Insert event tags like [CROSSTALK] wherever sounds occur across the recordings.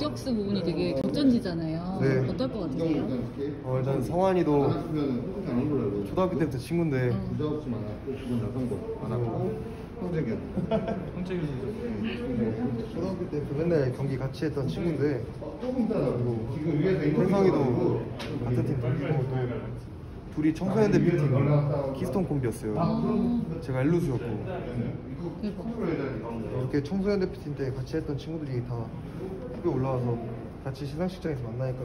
유격수 부분이 되게 격전지잖아요. 네. 어떨 것 같으세요? 어, 일단 성환이도 초등학교 때부터 친구인데 음. 부자 없이 많았고 형제견 [LAUGHS] 선수. 초등학교 때부터 맨날 경기 같이 했던 친구인데 혜성이도 같은 팀 동기고 또 둘이 청소년 대표팀 키스톤 콤비였어요. 아, 제가 엘루수였고 대박. 이렇게 청소년 대표팀 때 같이 했던 친구들이 다 후배 올라와서 같이 시상식장에서 만나니까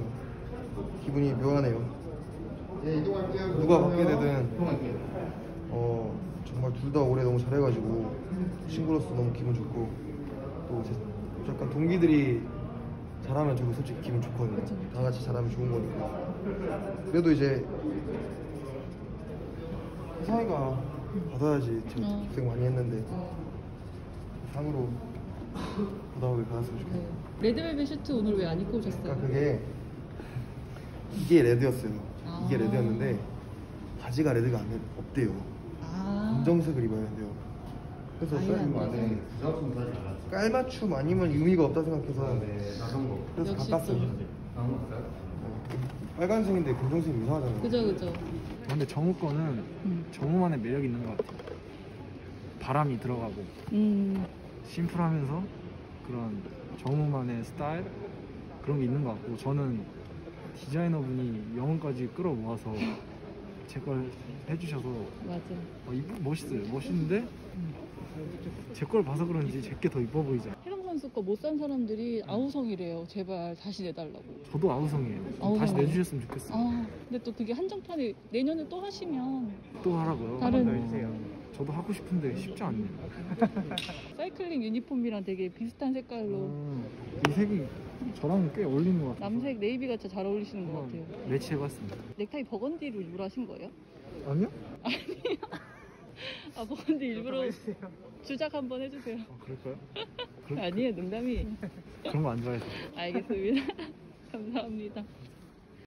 기분이 묘하네요. 예, 이동할게요. 누가 받게 되든. 어 정말 둘 다 올해 너무 잘해가지고 친구로서 너무 기분 좋고 또 제- 약간 동기들이 잘하면 저도 솔직히 기분 좋거든요. 다 같이 잘하면 좋은 거니까. 그래도 이제 사이가 받아야지 제가 어. 고생 많이 했는데 어, 상으로 보답을 받았으면 좋겠어요. 네. 레드벨벳 슈트 오늘 왜 안 입고 오셨어요? 그러니까 그게 이게 레드였어요. 이게 아. 레드였는데 바지가 레드가 안 없대요. 아, 검정색을 입어야 된대요. 그래서 아예 쌀- 안안 돼. 돼. 부자 없으면 다시 알았어. 깔맞춤 아니면 의미가 없다 생각해서 네, 나성고. 그래서 바꿨어요. 어, 빨간색인데 검정색 이상하잖아요. 그죠 그죠. 근데 정우 거는 음. 정우만의 매력이 있는 것 같아요. 바람이 들어가고 음, 심플하면서 그런 정우만의 스타일 그런 게 있는 것 같고 저는 디자이너분이 영혼까지 끌어모아서 제 걸 해주셔서 맞아. 어, 이쁘- 멋있어요. 멋있는데 제 걸 봐서 그런지 제게 더 이뻐 보이죠. 혜성 선수 거 못 산 사람들이 아우성이래요. 제발 다시 내달라고. 저도 아우성이에요. 아우성. 다시 내주셨으면 좋겠어요. 아, 근데 또 그게 한정판에 내년에 또 하시면 또 하라고요. 다른- 어, 저도 하고 싶은데 쉽지 않네요. [LAUGHS] 사이클링 유니폼이랑 되게 비슷한 색깔로 음, 이 색이 저랑 꽤 어울리는 것 같아요. 남색 네이비가 진짜 잘 어울리시는 것 같아요. 매치해봤습니다. 넥타이 버건디로 하신 거예요? 아니요? [LAUGHS] 아 버건디 일부러 주작 한번 해주세요. 어, 그럴까요? 그럴- [LAUGHS] 아니에요 농담이. 그런 거 안 좋아해서. 알겠습니다. 감사합니다.